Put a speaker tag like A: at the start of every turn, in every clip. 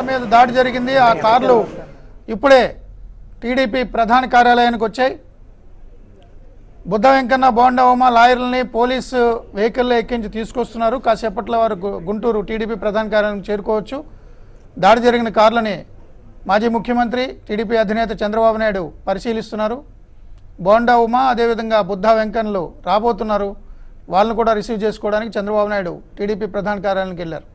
A: కార్ల మీద దాడి జరిగింది. ఆ కార్లు ఇప్పుడే టీడీపీ ప్రధాన కార్యాలయానికి వచ్చాయి. బుద్ధ వెంకన్న బోండా ఉమా లాయర్లని పోలీసు వెహికల్లో ఎక్కించి తీసుకొస్తున్నారు. కాసేపట్లో వారు గుంటూరు టీడీపీ ప్రధాన కార్యాలయం చేరుకోవచ్చు. దాడి జరిగిన కార్లని మాజీ ముఖ్యమంత్రి టీడీపీ అధినేత చంద్రబాబు నాయుడు పరిశీలిస్తున్నారు. బోండా ఉమా అదేవిధంగా బుద్ధ వెంకన్లు రాబోతున్నారు. వాళ్ళని కూడా రిసీవ్ చేసుకోవడానికి చంద్రబాబు నాయుడు టీడీపీ ప్రధాన కార్యాలయానికి వెళ్ళారు.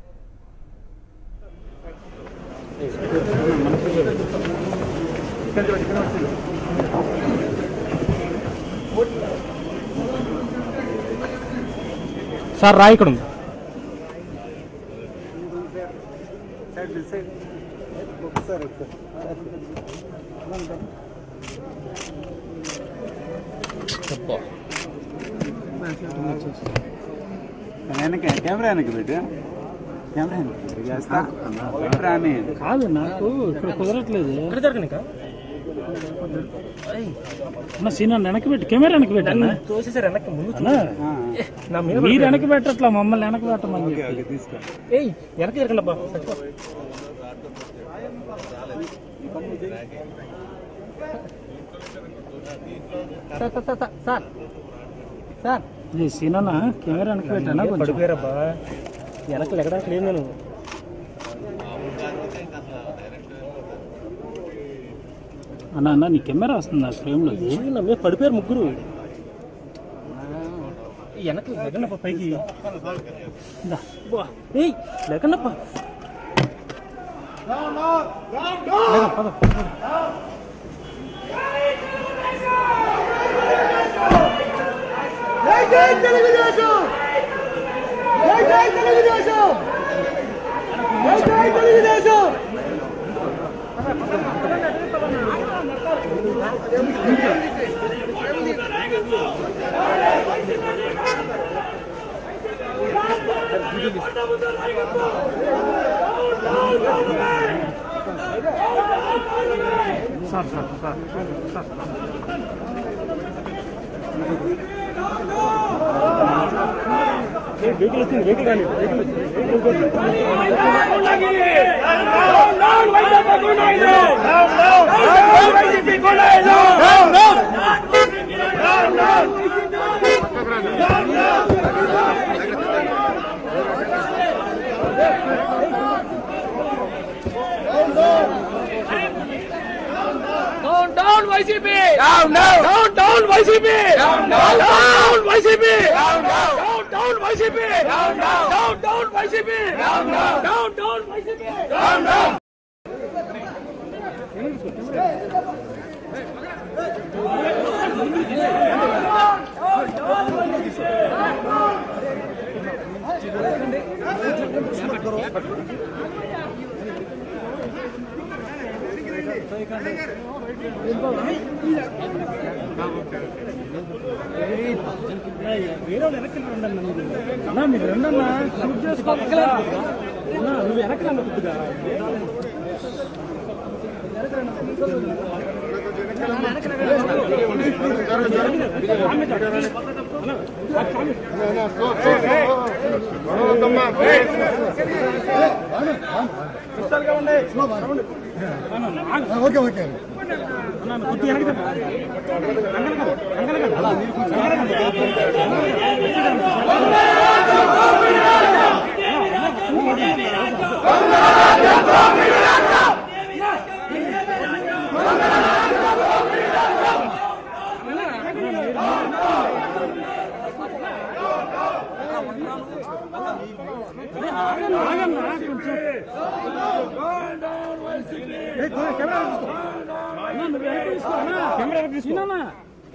B: సార్ రా ఇక్కడ ఉంది
C: వెనక కెమెరా వెనక్కి పెట్టు
B: కాదు నాకు ఇక్కడ కుదరట్లేదు
D: ఇక్కడ జరగనిక
B: అన్న సీన్ వెనక్కి పెట్టి కెమెరా వెనక్కి పెట్టన్నా
D: తోసేసారు వెనక్కి ముందు
B: మీరు వెనక్కి పెట్టట్లా మమ్మల్ని వెనక్కి పెట్టమని
D: ఏయ్ వెనక్కి జరగండి sir sir sir
B: sir sir sir camera వెనక్కి పెట్టానా కొంచెం
D: పడిపోయారబ్బా వెనక్కి లెగడానికి లేదు నేను.
B: అన్న అన్న నీ కెమెరా వస్తుంది ఆ ఫ్రేమ్లో
D: మీద పడిపోయారు ముగ్గురు. వెనక్కి లెగండప్ప పైకి.
B: ఇందా.
D: బా, ఏయ్ లెగండప్ప వెహికల్ వచ్చింది వెహికల్ రాని vehicle
E: Down, down, YCP! Down, down! Down, YCP! Down, down! Down, down, YCP! Down, down! Down, down, YCP! Down, down! Down, down, YCP! Down, down!
B: వేరే వెనక్కి రండి మీరు. అన్న షూట్ చేసుకోవాలి నువ్వు వెనక్కి రండి కొద్దిగా
A: ఓకే ఓకే
B: అన్న కొద్దిగా వెనక్కి రండి. ఆగన్నా కొంచెం ఏయ్, కొద్దిగా కెమెరా వెనక్కి తీసుకో. అన్న, నువ్వు వెనక్కి తీసుకో, అన్న. కెమెరా వెనక్కి తీసుకో. అన్న.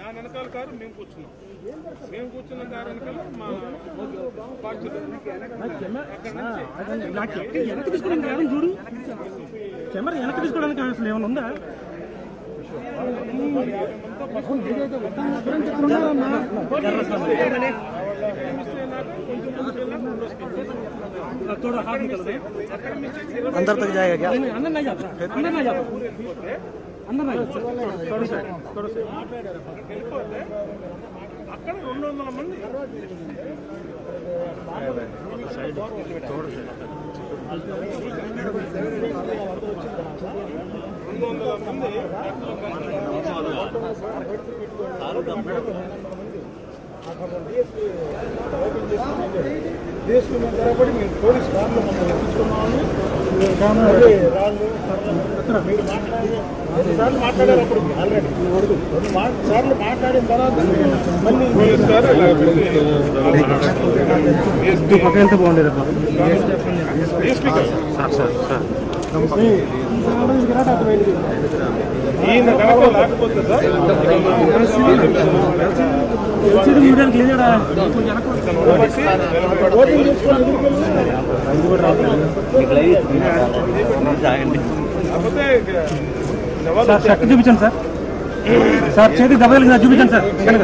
F: దాని వెనకాల కారు మేము కూర్చున్నాం మేము కూర్చున్న వెనకాల మా
B: నాకు తీసుకోవడానికి చూడు కెమెరా వెనక తీసుకోవడానికి అసలు ఏమైనా ఉందా थोड़ा हाथ निकल गया
C: अंदर तक जाएगा क्या?
B: नहीं अंदर नहीं जाता। अंदर नहीं जाता। अंदर नहीं जाता। सा थोड़ा सा।
F: అక్కడ రెండు వందల మంది రెండు వందల నిలబడి మేము పోలీస్ కార్లు మమ్మల్ని ఎక్కించుకున్నామని రాళ్ళు మీరు మాట్లాడి రెండు సార్లు మాట్లాడారు అప్పుడు ఆల్రెడీ రెండు సార్లు మాట్లాడిన తర్వాత మళ్ళీ
B: పక్క వెళ్తే బాగుండేది
F: ఈయన కనుక లేకపోతే సార్
B: ఎల్సీడీ మీడియాకి లేదాడా
F: ఓటింగ్ చేసుకొని కాకపోతే జవాబు
B: సార్ షర్ట్ చూపించండి సార్ సార్ చేతికి దెబ్బ తగిలింది చూపించండి సార్ వెనక.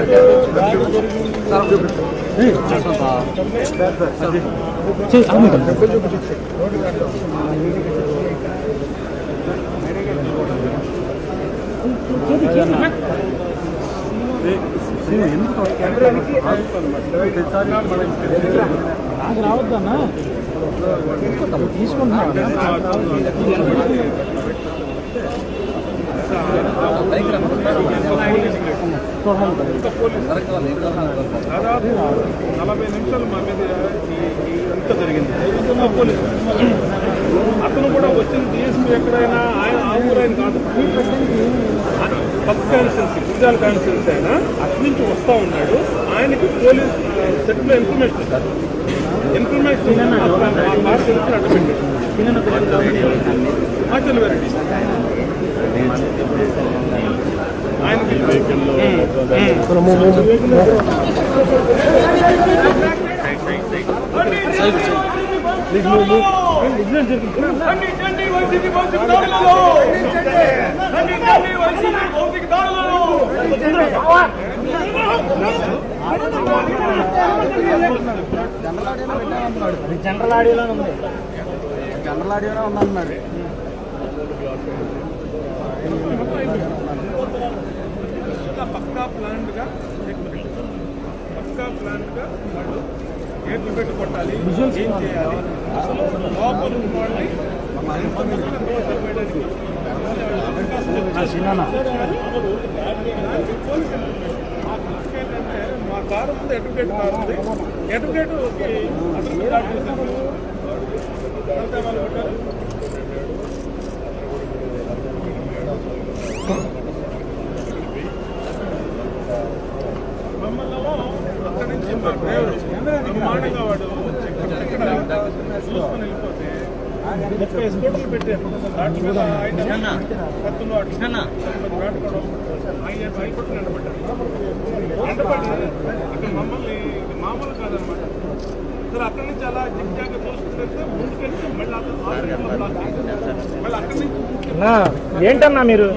B: నాకు రావద్దన్నా తీసుకుంటున్నా
F: దాదాపు నలభై నిమిషాలు మా మీద ఇంత జరిగింది. పోలీసు అతను కూడా వచ్చింది తీసుకు ఎక్కడైనా ఆయన ఆ ఊరు ఆయన కాదు. ఫస్ట్ కాన్స్టిట్యున్సీ గుజరాల్ కాన్స్టిట్యున్సీ ఆయన అటు నుంచి వస్తా ఉన్నాడు ఆయనకి పోలీస్ సెట్లో ఇన్ఫర్మేషన్ ఇస్తారు ఇన్ఫర్మేషన్ ఆ కార్ తెలిసి అడ్డపెట్టి ఆచల్ వెరైటీ ఆయనకి
E: ఖండించండి వైసీపీ భౌతిక దాడులలో ఖండించండి వైసీపీ భౌతిక దాడులలో
B: జనరల్ ఆడియోలో ఉంది
F: ఇంకా పక్కా ప్లాంట్గా పక్కా ప్లాంట్గా వాళ్ళు గేట్లు పెట్టుకొట్టాలి ఏం చేయాలి? అసలు లోపల ఉన్న వాళ్ళని మా కారు ఉంది ఎడ్యుకేట్ కారు ఉంది ఎడ్యుకేట్ అసలు అక్కడ మమ్మల్ని మామూలు కాదనమాట సరే అక్కడి నుంచి అలా జిగ్ చూసుకుంటే ముందుకెళ్తే మళ్ళీ మళ్ళీ అక్కడి నుంచి
B: ఏంటన్నా మీరు?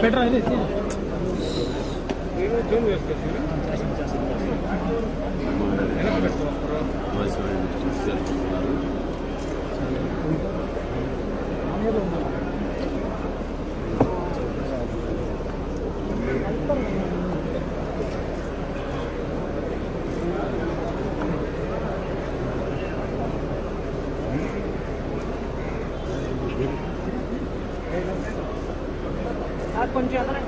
F: perra eres,
B: tío. Thank
F: you. Zoom చేసుకొచ్చి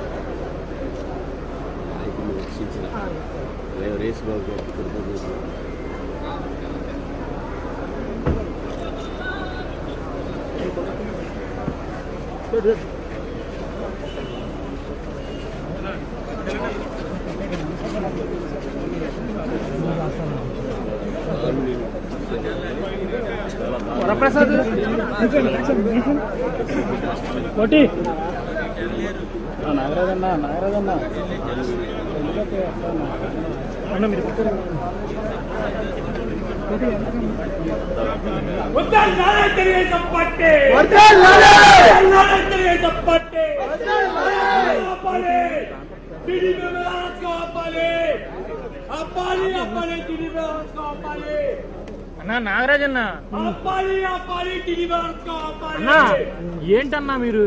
G: race బాబు
B: వరప్రసాద్ కోటి నాగరాజన్న నాగరాజన్న. అన్న మీరు
E: అన్నా నాగరాజ్ అన్న
B: ఆపాలి ఆపాలి టీడీ వ్యవస్థ ఆపాలి
E: అన్నా ఏంటన్నా మీరు?